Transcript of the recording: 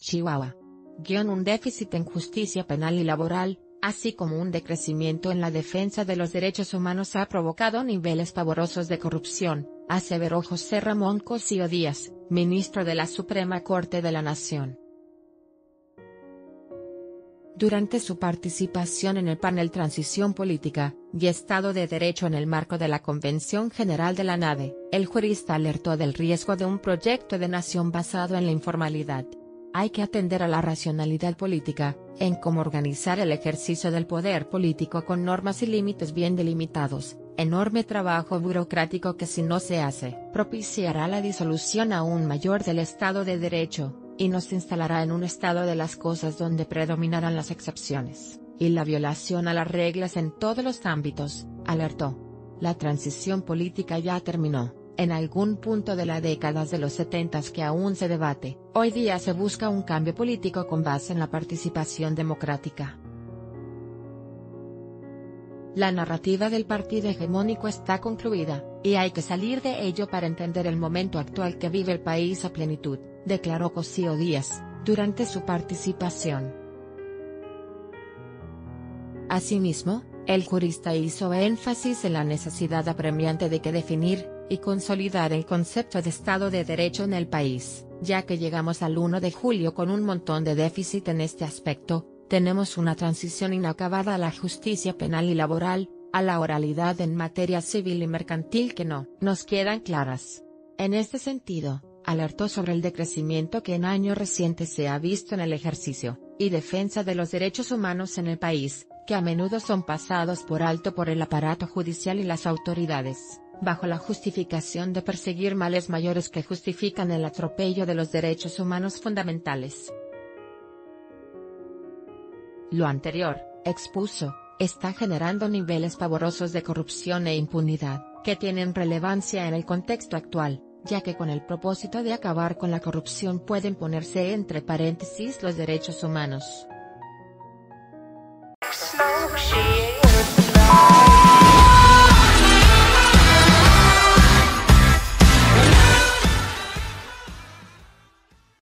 Chihuahua. Guión un déficit en justicia penal y laboral, así como un decrecimiento en la defensa de los derechos humanos ha provocado niveles pavorosos de corrupción, aseveró José Ramón Cosío Díaz, ministro de la Suprema Corte de la Nación. Durante su participación en el panel Transición Política y Estado de Derecho en el marco de la Convención General de la NADE, el jurista alertó del riesgo de un proyecto de nación basado en la informalidad. Hay que atender a la racionalidad política, en cómo organizar el ejercicio del poder político con normas y límites bien delimitados, enorme trabajo burocrático que si no se hace, propiciará la disolución aún mayor del Estado de Derecho, y nos instalará en un estado de las cosas donde predominarán las excepciones, y la violación a las reglas en todos los ámbitos, alertó. La transición política ya terminó, en algún punto de la década de los 70 que aún se debate, hoy día se busca un cambio político con base en la participación democrática. La narrativa del partido hegemónico está concluida, y hay que salir de ello para entender el momento actual que vive el país a plenitud declaró Cosío Díaz, durante su participación. Asimismo, el jurista hizo énfasis en la necesidad apremiante de que definir, y consolidar el concepto de Estado de Derecho en el país, ya que llegamos al 1 de julio con un montón de déficit en este aspecto, tenemos una transición inacabada a la justicia penal y laboral, a la oralidad en materia civil y mercantil que no nos quedan claras. En este sentido, alertó sobre el decrecimiento que en años recientes se ha visto en el ejercicio y defensa de los derechos humanos en el país, que a menudo son pasados por alto por el aparato judicial y las autoridades, bajo la justificación de perseguir males mayores que justifican el atropello de los derechos humanos fundamentales. Lo anterior, expuso, está generando niveles pavorosos de corrupción e impunidad, que tienen relevancia en el contexto actual, ya que con el propósito de acabar con la corrupción pueden ponerse entre paréntesis los derechos humanos.